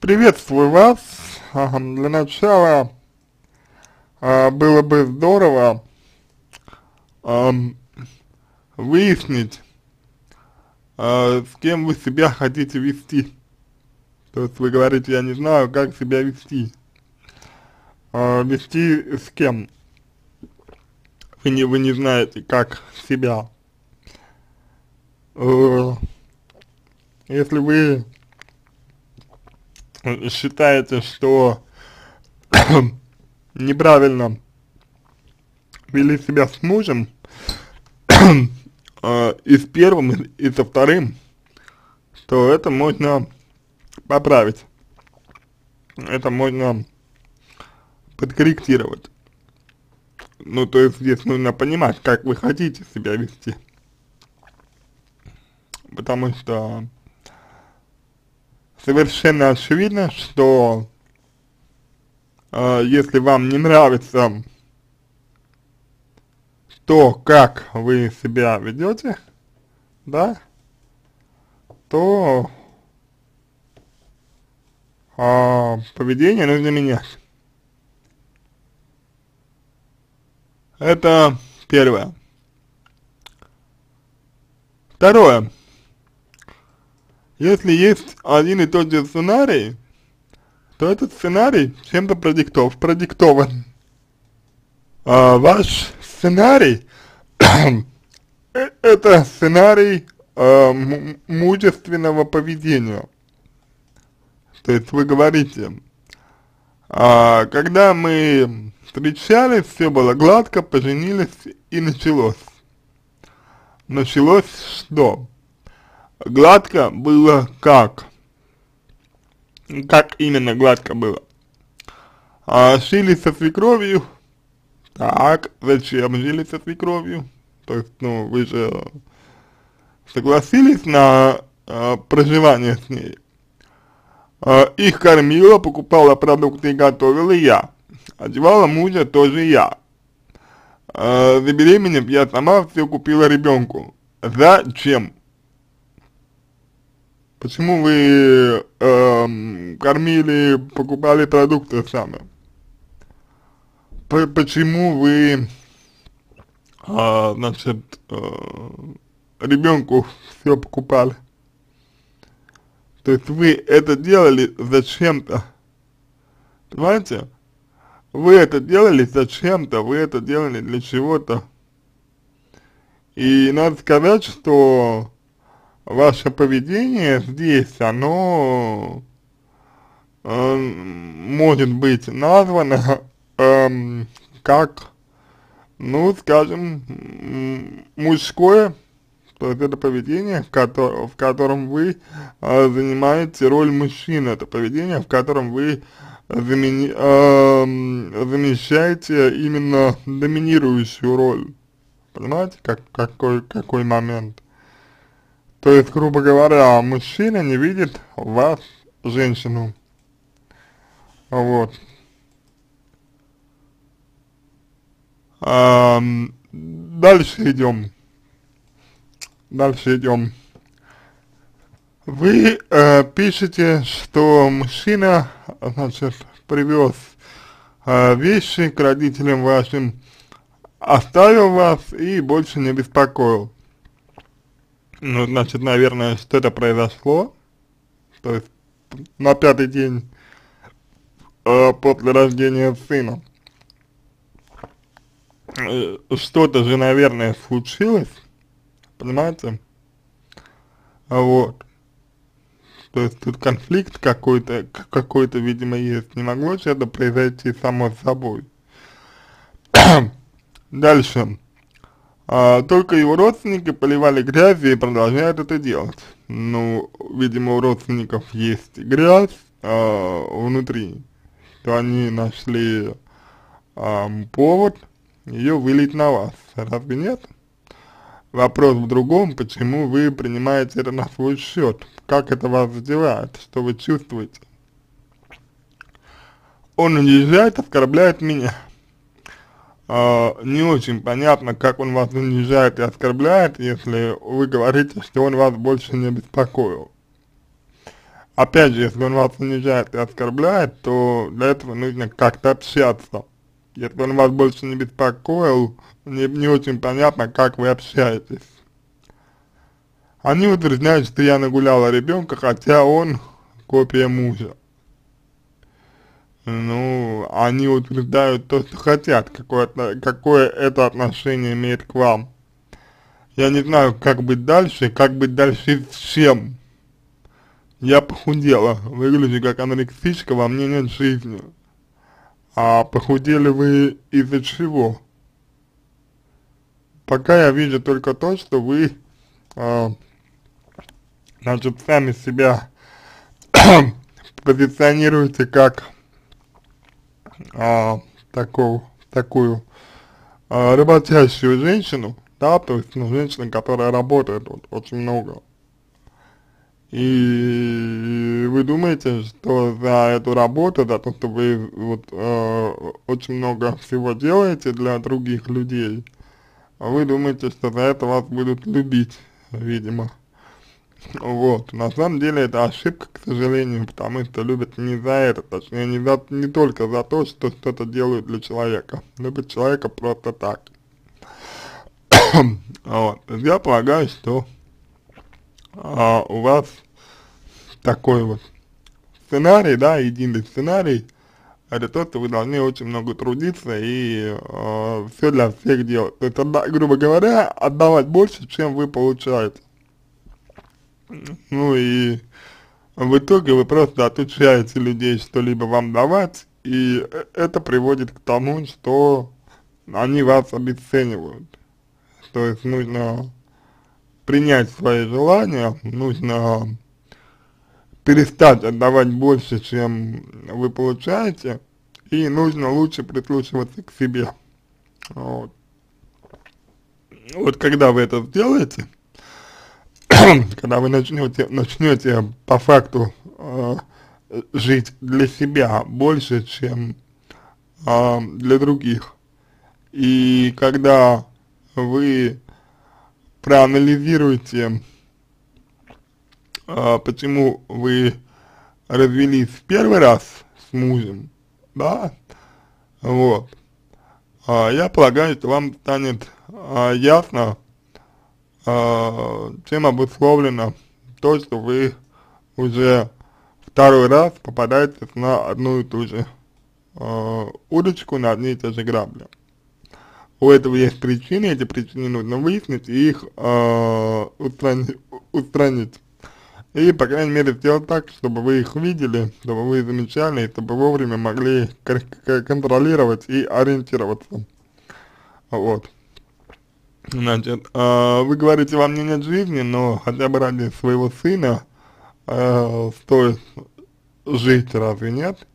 Приветствую вас. Для начала а, было бы здорово выяснить, а, с кем вы себя хотите вести. То есть вы говорите, я не знаю, как себя вести. А, вести с кем? Вы не, вы не знаете, как себя. Э, если вы считаете, что неправильно вели себя с мужем, э, и с первым, и со вторым, то это можно поправить. Это можно подкорректировать. Ну, то есть здесь нужно понимать, как вы хотите себя вести. Потому что совершенно очевидно, что э, если вам не нравится то, как вы себя ведете, да, то э, поведение нужно менять. Это первое. Второе. Если есть один и тот же сценарий, то этот сценарий чем-то продиктов, продиктован. А ваш сценарий это сценарий э, мужественного поведения. То есть вы говорите, а, когда мы встречались, все было гладко, поженились и началось. Началось что? Гладко было как? Как именно гладко было? А, жили со свекровью. Так, зачем жили со свекровью? То есть, ну, вы же согласились на а, проживание с ней. А, их кормила, покупала продукты и готовила я. Одевала мужа тоже я. А, забеременев, я сама все купила ребенку. Зачем? Почему вы э, кормили, покупали продукты сами? Почему вы, э, значит, э, ребенку все покупали? То есть вы это делали зачем-то, понимаете? Вы это делали зачем-то, вы это делали для чего-то. И надо сказать, что ваше поведение здесь, оно э, может быть названо э, как, ну, скажем, мужское, то есть это поведение, в, ко в котором вы э, занимаете роль мужчины, это поведение, в котором вы замени э, замещаете именно доминирующую роль. Понимаете, как, какой, какой момент? То есть, грубо говоря, мужчина не видит вас женщину. Вот. А, дальше идем. Дальше идем. Вы э, пишете, что мужчина, значит, привез э, вещи к родителям вашим, оставил вас и больше не беспокоил. Ну, значит, наверное, что это произошло. То есть на пятый день э, после рождения сына. Э, Что-то же, наверное, случилось. Понимаете? Вот. То есть тут конфликт какой-то, какой-то, видимо, есть. Не могло же это произойти само собой. Дальше а, только его родственники поливали грязью и продолжают это делать. Ну, видимо, у родственников есть грязь а, внутри, то они нашли а, повод ее вылить на вас. Разве нет? Вопрос в другом, почему вы принимаете это на свой счет, как это вас задевает, что вы чувствуете. Он уезжает, оскорбляет меня э, не очень понятно, как он вас унижает и оскорбляет, если вы говорите, что он вас больше не беспокоил. опять же, если он вас унижает и оскорбляет, то для этого нужно как-то общаться. Если он вас больше не беспокоил, не, не очень понятно, как вы общаетесь. Они утверждают, что я нагуляла ребенка, хотя он копия мужа. Ну, они утверждают то, что хотят, какое, какое это отношение имеет к вам. Я не знаю, как быть дальше, как быть дальше с чем. Я похудела, выгляжу как анорексичка, во мне нет жизни. А похудели вы из-за чего? Пока я вижу только то, что вы, э, значит, сами себя позиционируете как а, такую, такую а, работающую женщину, да, то есть, ну, женщина, которая работает вот, очень много. И вы думаете, что за эту работу, за то, что вы вот э, очень много всего делаете для других людей, вы думаете, что за это вас будут любить, видимо. Вот, на самом деле это ошибка, к сожалению, потому что любят не за это, точнее не, за, не только за то, что что-то делают для человека, любят человека просто так. вот, я полагаю, что а, у вас такой вот сценарий, да, единый сценарий, это то, что вы должны очень много трудиться и э, все для всех делать. То есть, отда грубо говоря, отдавать больше, чем вы получаете. Ну и в итоге вы просто отучаете людей что-либо вам давать, и это приводит к тому, что они вас обесценивают. То есть нужно принять свои желания, нужно перестать отдавать больше, чем вы получаете, и нужно лучше прислушиваться к себе. Вот. Вот когда вы это сделаете, когда вы начнете, начнете по факту э, жить для себя больше, чем э, для других, и когда вы проанализируете, э, почему вы развелись в первый раз с мужем, да, вот, э, я полагаю, что вам станет э, ясно, чем обусловлено то, что вы уже второй раз попадаете на одну и ту же э, удочку, на одни и те же грабли. У этого есть причины, эти причины нужно выяснить и их э, устранить, устранить. И, по крайней мере, сделать так, чтобы вы их видели, чтобы вы замечали, и чтобы вовремя могли контролировать и ориентироваться. Вот. Значит, э, вы говорите, вам не нет жизни, но хотя бы ради своего сына э, стоит жить, разве нет?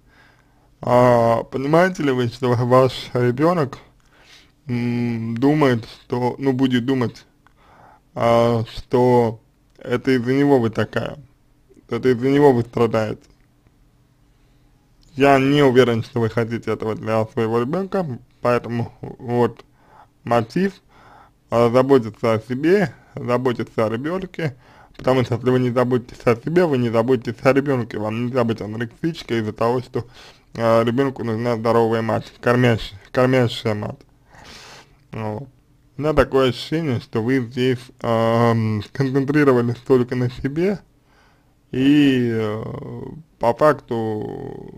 А, понимаете ли вы, что ваш ребенок думает, что, ну, будет думать, а, что это из-за него вы такая, это из-за него вы страдаете. Я не уверен, что вы хотите этого для своего ребенка, поэтому вот мотив а, заботиться о себе, заботиться о ребенке, потому что если вы не заботитесь о себе, вы не заботитесь о ребенке, вам нельзя быть анорексичкой из-за того, что э, ребенку нужна здоровая мать, кормящая, кормящая мать. Вот. У меня такое ощущение, что вы здесь э, сконцентрировались только на себе, и э, по факту,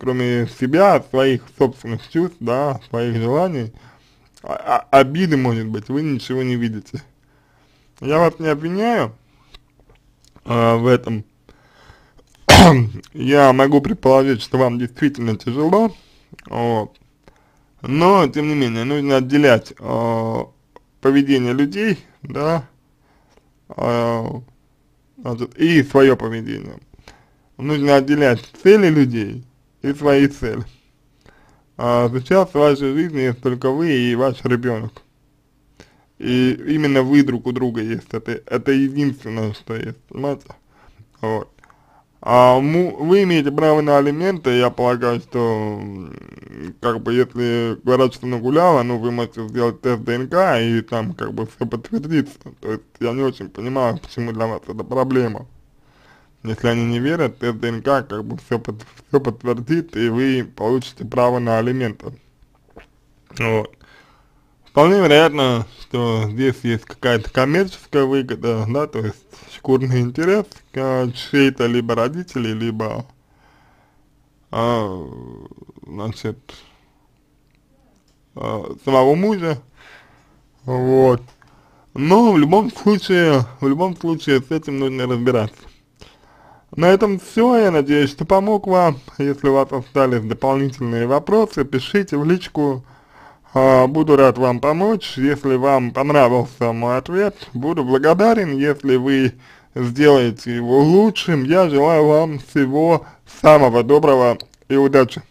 кроме себя, своих собственных чувств, да, своих желаний, а, а, обиды, может быть, вы ничего не видите. Я вас не обвиняю э, в этом. Я могу предположить, что вам действительно тяжело, вот. Но, тем не менее, нужно отделять э, поведение людей, да, э, значит, и свое поведение. Нужно отделять цели людей и свои цели. А сейчас в вашей жизни есть только вы и ваш ребенок. И именно вы друг у друга есть. Это, это единственное, что есть, понимаете? Вот. А вы имеете право на алименты, я полагаю, что, как бы, если говорят, что нагуляла, ну, вы можете сделать тест ДНК, и там, как бы, все подтвердится. То есть, я не очень понимаю, почему для вас это проблема. Если они не верят, тест ДНК как бы все, под, подтвердит, и вы получите право на алименты. Вот. Вполне вероятно, что здесь есть какая-то коммерческая выгода, да, то есть шкурный интерес чьей-то либо родителей, либо, а, значит, а, самого мужа, вот. Но в любом случае, в любом случае с этим нужно разбираться. На этом все, я надеюсь, что помог вам. Если у вас остались дополнительные вопросы, пишите в личку, а, буду рад вам помочь. Если вам понравился мой ответ, буду благодарен, если вы сделаете его лучшим. Я желаю вам всего самого доброго и удачи.